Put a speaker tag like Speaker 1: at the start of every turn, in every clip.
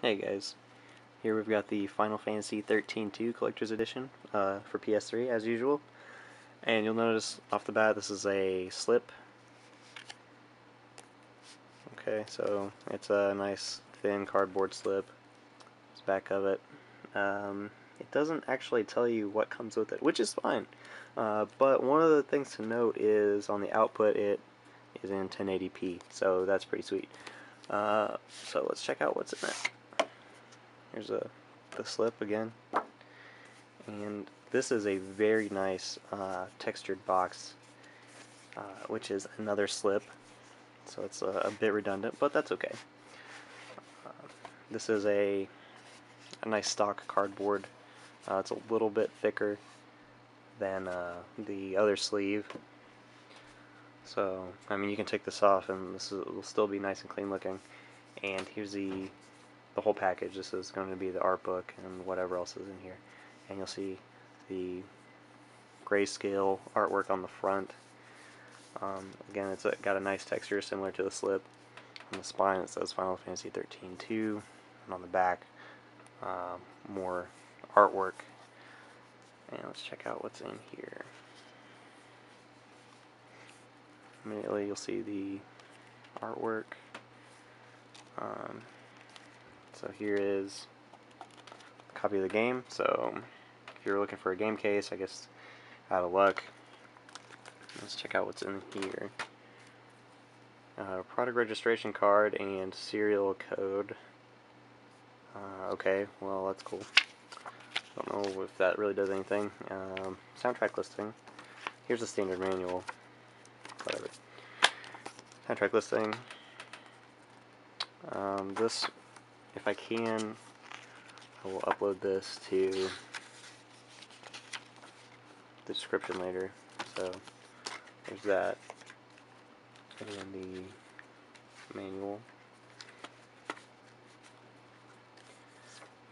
Speaker 1: Hey guys, here we've got the Final Fantasy 13-2 Collector's Edition uh, for PS3 as usual. And you'll notice off the bat this is a slip. Okay, so it's a nice thin cardboard slip. It's back of it. Um, it doesn't actually tell you what comes with it, which is fine. Uh, but one of the things to note is on the output it is in 1080p, so that's pretty sweet. Uh, so let's check out what's in it. Here's a the slip again. And this is a very nice uh, textured box, uh, which is another slip. So it's a, a bit redundant, but that's okay. This is a, a nice stock cardboard. Uh, it's a little bit thicker than uh, the other sleeve. So, I mean, you can take this off and this will still be nice and clean looking. And here's the the whole package. This is going to be the art book and whatever else is in here. And you'll see the grayscale artwork on the front. Um, again, it's got a nice texture similar to the slip. On the spine it says Final Fantasy 13-2, and on the back uh, more artwork. And let's check out what's in here. Immediately you'll see the artwork. Um, so here is a copy of the game. So if you're looking for a game case, I guess out of luck. Let's check out what's in here. Uh, product registration card and serial code. Uh, okay, well that's cool. Don't know if that really does anything. Um, soundtrack listing. Here's the standard manual. Whatever. Soundtrack listing. Um, this if I can, I will upload this to the description later. So there's that. And the manual.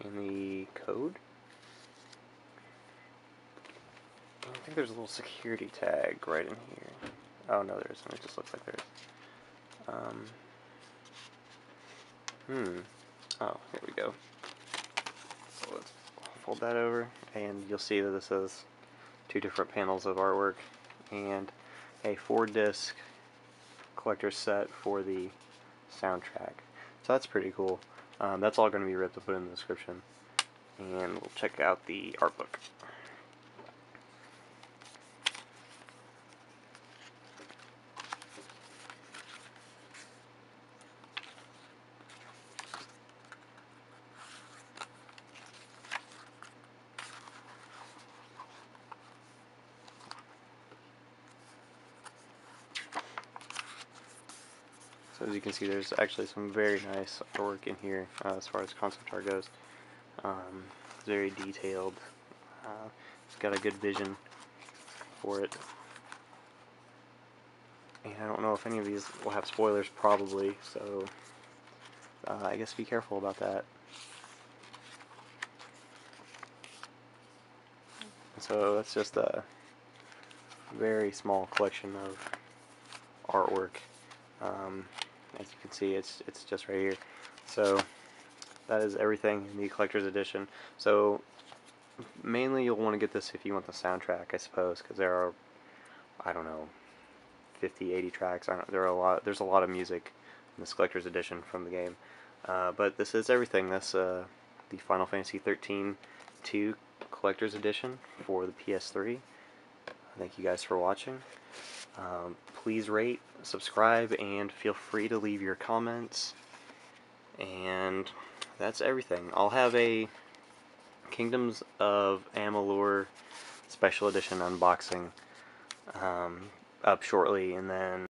Speaker 1: And the code. I think there's a little security tag right in here. Oh no, there isn't. It just looks like there is. Um, hmm. Oh, here we go. So let's fold that over, and you'll see that this has two different panels of artwork and a four disc collector set for the soundtrack. So that's pretty cool. Um, that's all going to be ripped to put in the description. And we'll check out the art book. So as you can see, there's actually some very nice artwork in here uh, as far as concept art goes. Um, very detailed. Uh, it's got a good vision for it. And I don't know if any of these will have spoilers, probably, so uh, I guess be careful about that. So that's just a very small collection of artwork. Um, as you can see it's it's just right here. So that is everything in the collector's edition. So mainly you'll want to get this if you want the soundtrack I suppose because there are I don't know 50 80 tracks. I don't, there are a lot there's a lot of music in this collector's edition from the game. Uh, but this is everything. That's uh, the Final Fantasy 13 2 collector's edition for the PS3 thank you guys for watching um, please rate, subscribe, and feel free to leave your comments. And that's everything. I'll have a Kingdoms of Amalur Special Edition unboxing um, up shortly, and then